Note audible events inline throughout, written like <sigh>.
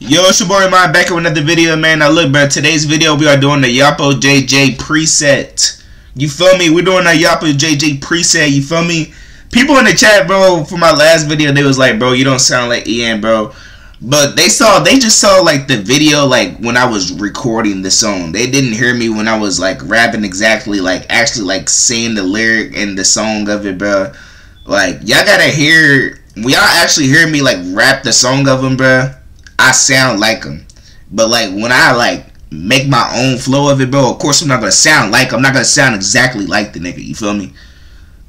Yo, it's your boy Mind back with another video, man. Now look, bro, today's video we are doing the Yhappojj preset. You feel me? We're doing the Yhappojj preset. You feel me? People in the chat, bro, for my last video, they was like, bro, you don't sound like Ian, bro. But they saw, they just saw like the video, like when I was recording the song. They didn't hear me when I was like rapping exactly, like actually like saying the lyric and the song of it, bro. Like y'all gotta hear, y'all actually hear me like rap the song of them, bro I sound like him. But like when I like make my own flow of it, bro, of course I'm not gonna sound like I'm not gonna sound exactly like the nigga, you feel me?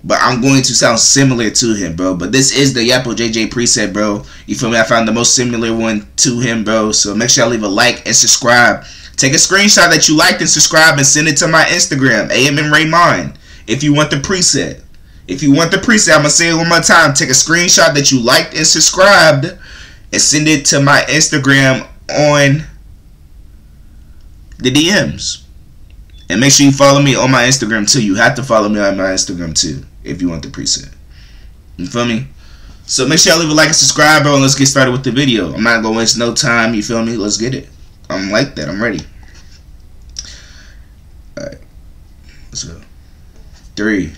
But I'm going to sound similar to him, bro. But this is the Yhappojj preset, bro. You feel me? I found the most similar one to him, bro. So make sure y'all leave a like and subscribe. Take a screenshot that you liked and subscribe and send it to my Instagram, AMN Raymon, if you want the preset. If you want the preset, I'm gonna say it one more time. Take a screenshot that you liked and subscribed and send it to my Instagram on the DMs. And make sure you follow me on my Instagram too. You have to follow me on my Instagram too if you want the preset. You feel me? So make sure y'all leave a like and subscribe, bro, and let's get started with the video. I'm not gonna waste no time, you feel me? Let's get it. I'm like that, I'm ready. Alright. Let's go. Three,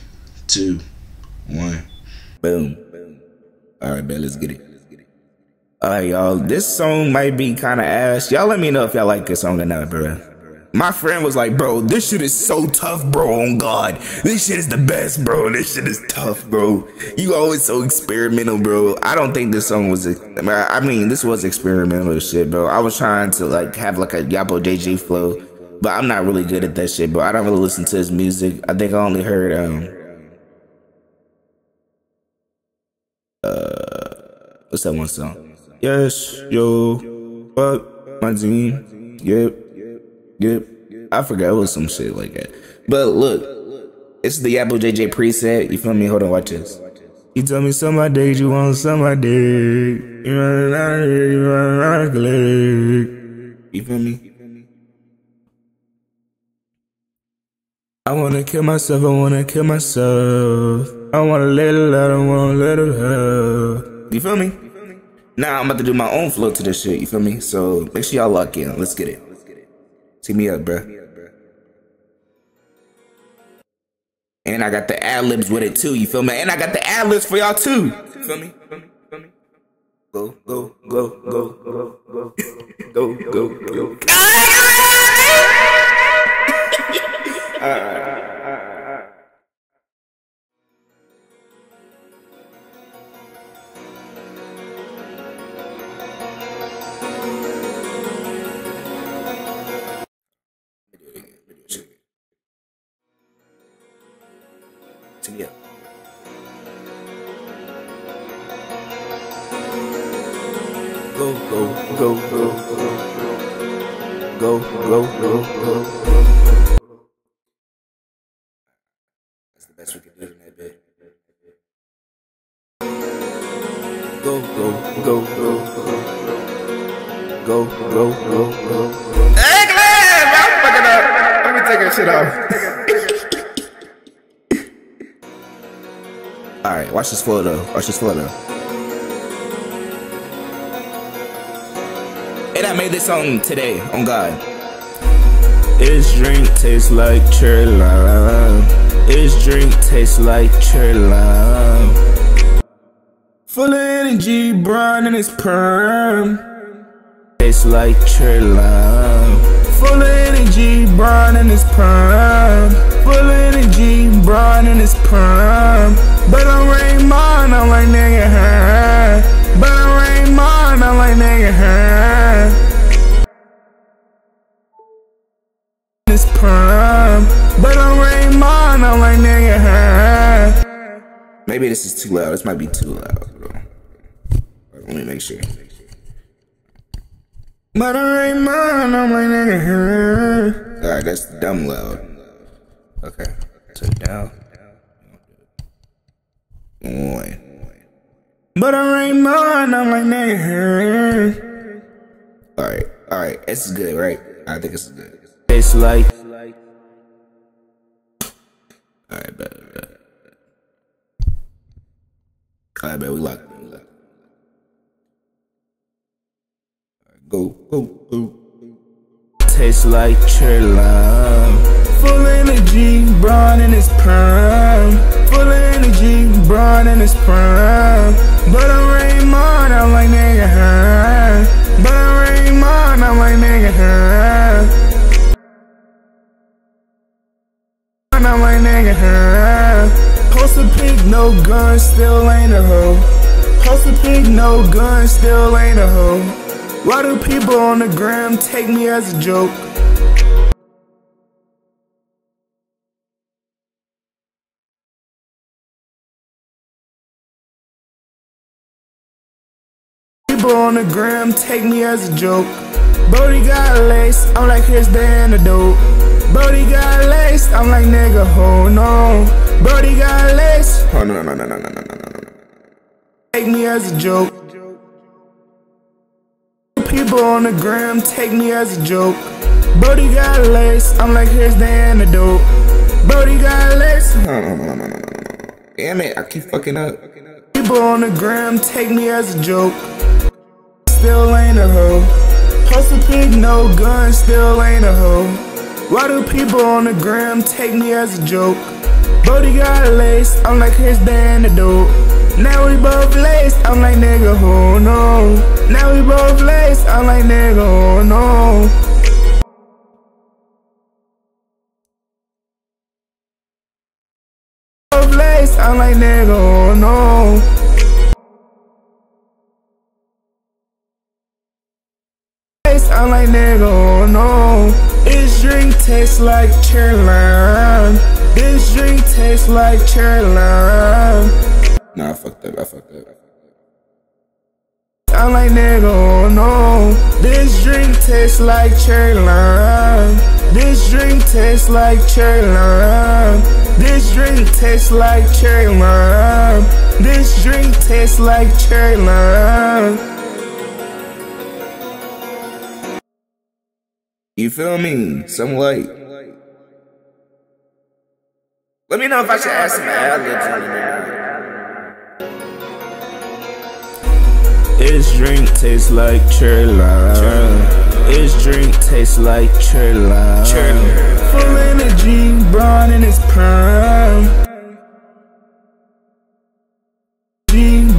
two, one. Boom. Alright, man, let's get it. Alright, y'all. This song might be kind of ass. Y'all let me know if y'all like this song or not, bro. My friend was like, bro, this shit is so tough, bro. On God, this shit is the best, bro. This shit is tough, bro. You always so experimental, bro. I don't think this song was. I mean, this was experimental shit, bro. I was trying to like have like a Yhappojj flow, but I'm not really good at that shit, bro. I don't really listen to his music. I think I only heard um. Uh, what's that one song? Yes, yo, fuck my team. Yep, yep. I forgot it was some shit like that. But look, it's the Yhappojj preset. You feel me? Hold on, watch this. You tell me some my days you want some my day. You out You feel me? I wanna kill myself, I wanna kill myself. I wanna let it out, I wanna let it out. You feel me? Now I'm about to do my own flow to this shit, you feel me? So make sure y'all lock in. Let's get it. See me up, bruh. And I got the ad libs with it too, you feel me? And I got the ad libs for y'all too. You feel me? Go, go, go, go, go, go, go, go, go. <laughs> Alright. to go, go, go, go, go, go. That's the best we can do tonight, babe. Go, go, go, go, go, go, go, go. Hey, Glenn, I'm fucking up. Let me take that shit off. All right, watch this flow though. Watch this flow though. I made this song today, on God. This drink tastes like cherry lime. Drink tastes like cherry lime. Full of energy, brown in its perm. Tastes like cherry lime. Full of energy, brown in its perm. Full of energy, brown in its perm. But I'm Raymon, I'm like nigga. But I'm Raymon, I'm like nigga her. It's perm. But I'm Raymon, I'm like nigga her. Maybe this is too loud. This might be too loud, bro. Let me make sure. But I ain't mine, I'm like nigga. Alright, that's dumb loud. Okay. Turn down. One. But I ain't mine, I'm like nigga. Alright, alright, it's good, right? I think it's good. It's like. Alright, bet, bet. Alright, bet, we locked. Go, go, go. Tastes like cherry lime. Full energy, Braun in his prime. Full energy, Braun in his prime. But I'm Raymon, I'm like nigga, huh? But I'm Raymon, I'm like nigga, huh? I'm like nigga, huh? Post a pic, no gun, still ain't a hoe. Post a pic, no gun, still ain't a hoe. Why do people on the gram take me as a joke? People on the gram take me as a joke. Brody got lace, I'm like here's the antidote. Brody got lace, I'm like nigga, hold on. Brody got lace. Oh no no no no no no no no no. Take me as a joke. People on the gram take me as a joke. Brody got lace, I'm like here's the antidote. Brody got lace. No no no no no no no. Damn it, I keep fucking up. People on the gram take me as a joke ain't a hoe. Post a pic, no gun, still ain't a hoe. Why do people on the gram take me as a joke? Brody got lace, I'm like the antidote. Now we both laced, I'm like nigga, oh no. Now we both laced, I'm like nigga, oh no. Laced, I'm like nigga, oh no. I'm like nigga, oh no. This drink tastes like cherry lime. This drink tastes like cherry lime. Nah, I fucked up, I fucked up. I'm like nigga, oh no. This drink tastes like cherry lime. This drink tastes like cherry lime. This drink tastes like cherry lime. This drink tastes like cherry lime You feel me? Some light. Let me know if I should add some ad libs in This drink tastes like cherry lime. This drink tastes like cherry lime. Full energy, Braun in his prime.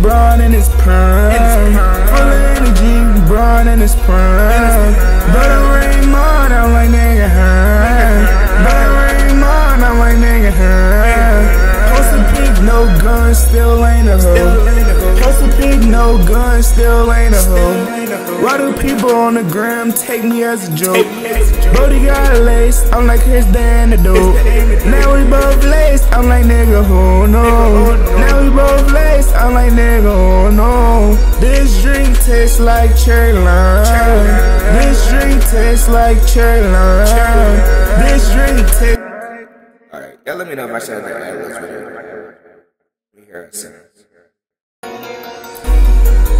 Braun in his prime. Full energy, Braun in his prime. But I'm Raymon, I'm like nigga, huh? But I'm Raymon, I'm like nigga, huh? Post a pic, no gun, still ain't a hoe. Post a pic, no gun, still ain't a hoe. Why do people on the gram take me as a joke? Brody got lace, I'm like here's the antidote. Now we both laced, I'm like nigga, oh no. Now we both laced, I'm like nigga, oh no. This drink tastes like cherry lime. This drink tastes like cherry lime. This drink tastes. Alright, y'all let me know if I said that ad libs with it. Let me hear it.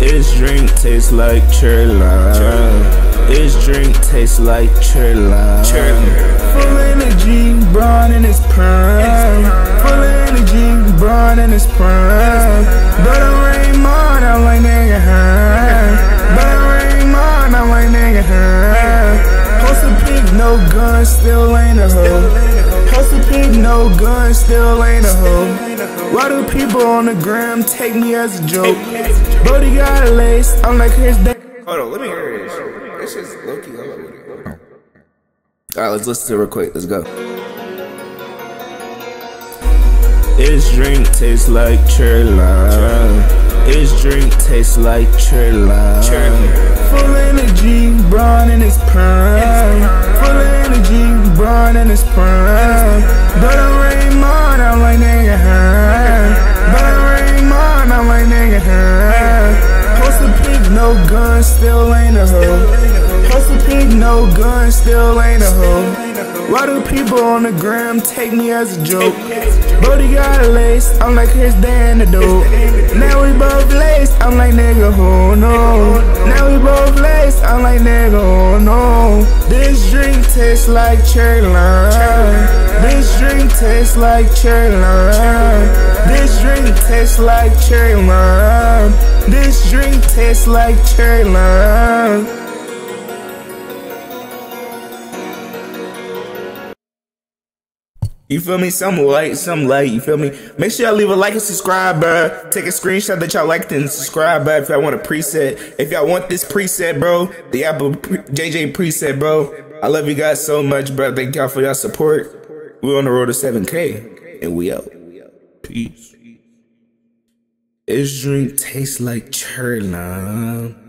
This drink tastes like cherry lime. This drink tastes like cherry lime. Full energy, Braun in his prime. Full energy, Braun in his prime. But I'm Raymon, I'm like nigga, huh? But I'm Raymon, I'm like nigga, huh? Post a pic, no gun, still ain't a hoe. Post a pic, no gun, still ain't a hoe. Why do people on the gram take me as a joke? Brody got lace, I'm like here's that. Hold on, let me hear this. This is low key hard. Alright, let's listen to it real quick. Let's go. This drink tastes like cherry lime. This drink tastes like cherry lime. Full energy, brown in his prime. Full energy, brown in his prime. But I'm Raymon, I'm like nigga, huh? But I'm Raymon, I'm like nigga, huh? Post a pic, no gun, still ain't a hoe. Gun, still ain't a hoe. Why do people on the gram take me as a joke? Brody got lace, I'm like here's the antidote. Now we both laced, I'm like nigga, oh no. Now we both laced, I'm like nigga, oh no. This drink tastes like cherry lime. This drink tastes like cherry lime. This drink tastes like cherry lime. This drink tastes like cherry lime. You feel me? Some light, some light. You feel me? Make sure y'all leave a like and subscribe, bro. Take a screenshot that y'all liked and subscribe, bro. If y'all want a preset, if y'all want this preset, bro, the Apple pre- JJ preset, bro. I love you guys so much, bro. Thank y'all for your support. We're on the road to 7K, and we out. Peace. This drink tastes like cherry lime.